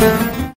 Thank you.